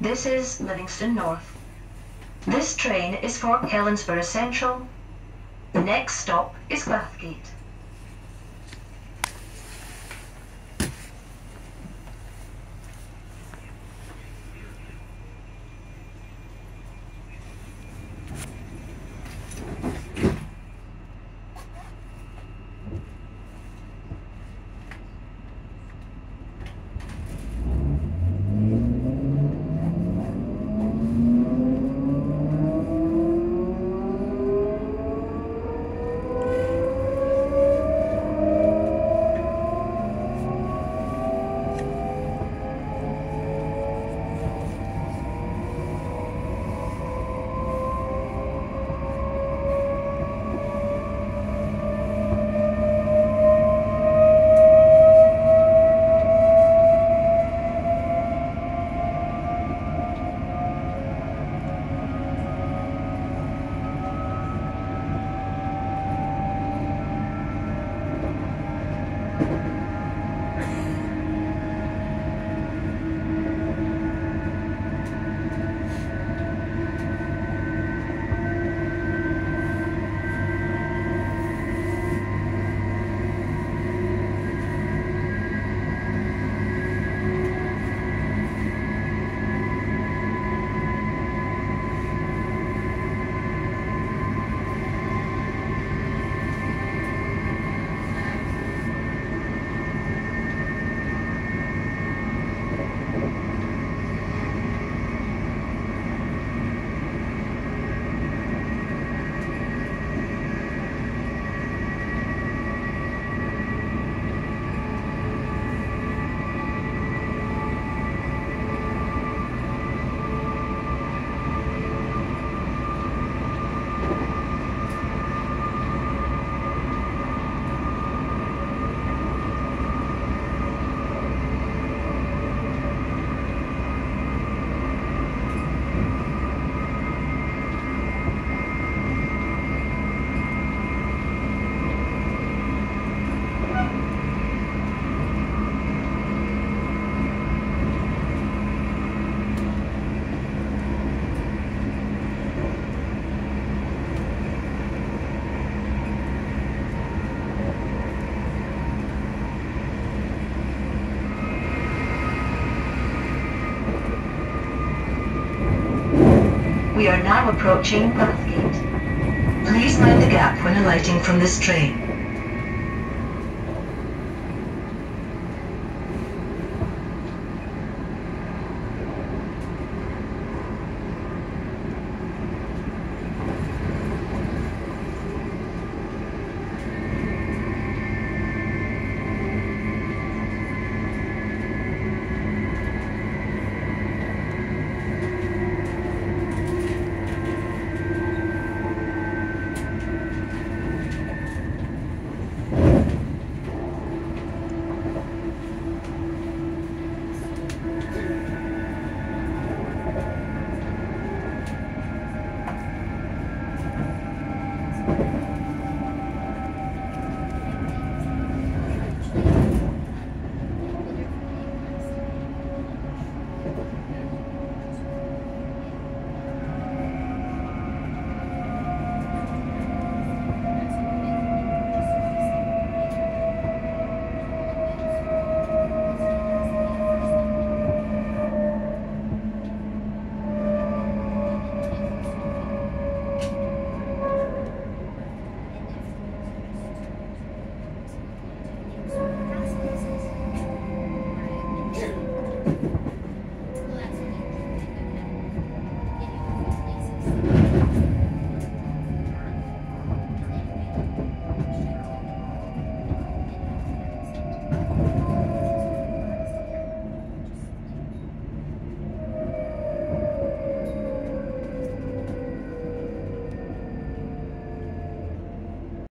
This is Livingston North. This train is for Helensburgh Central. The next stop is Bathgate. We are now approaching Bathgate. Please mind the gap when alighting from this train.